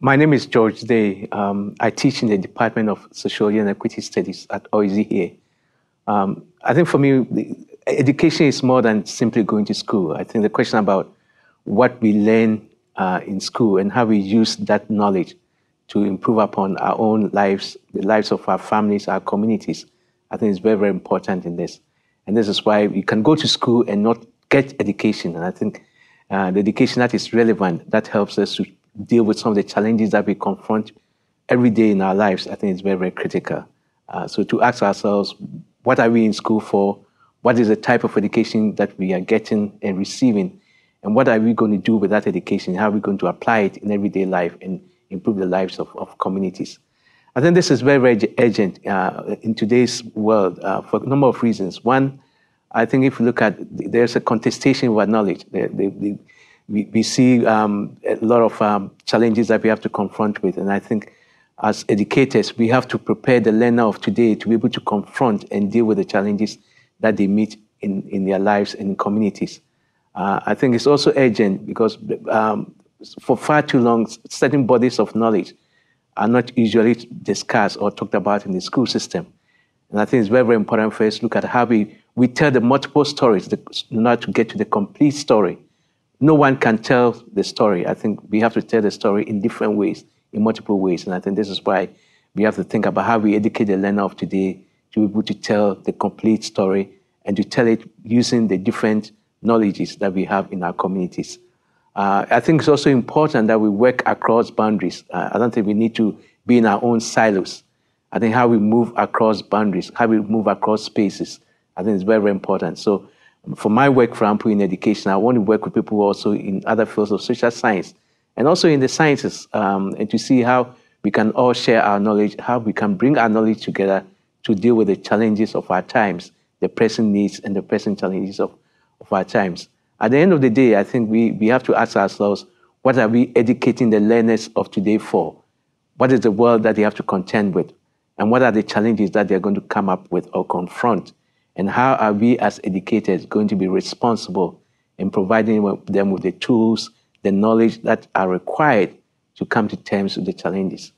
My name is George Dei. Um, I teach in the Department of Sociology and Equity Studies at OISE here. Um, I think for me, education is more than simply going to school. I think the question about what we learn uh, in school and how we use that knowledge to improve upon our own lives, the lives of our families, our communities, I think is very, very important in this. And this is why we can go to school and not get education. And I think uh, the education that is relevant, that helps us to deal with some of the challenges that we confront every day in our lives, I think is very, very critical. Uh, so to ask ourselves, what are we in school for? What is the type of education that we are getting and receiving? And what are we going to do with that education? How are we going to apply it in everyday life and improve the lives of, of communities? I think this is very, very urgent uh, in today's world uh, for a number of reasons. One, I think if you look at, there's a contestation with knowledge. The, the, the, we, we see um, a lot of um, challenges that we have to confront with. And I think as educators, we have to prepare the learner of today to be able to confront and deal with the challenges that they meet in, in their lives and in communities. Uh, I think it's also urgent because um, for far too long, certain bodies of knowledge are not usually discussed or talked about in the school system. And I think it's very, very important for us to look at how we, we tell the multiple stories order to get to the complete story no one can tell the story. I think we have to tell the story in different ways, in multiple ways. And I think this is why we have to think about how we educate the learner of today to be able to tell the complete story and to tell it using the different knowledges that we have in our communities. Uh, I think it's also important that we work across boundaries. Uh, I don't think we need to be in our own silos. I think how we move across boundaries, how we move across spaces, I think is very, very important. So for my work, for example, in education, I want to work with people also in other fields of social science and also in the sciences um, and to see how we can all share our knowledge, how we can bring our knowledge together to deal with the challenges of our times, the present needs and the present challenges of, of our times. At the end of the day, I think we, we have to ask ourselves, what are we educating the learners of today for? What is the world that they have to contend with? And what are the challenges that they're going to come up with or confront? And how are we as educators going to be responsible in providing them with the tools, the knowledge that are required to come to terms with the challenges?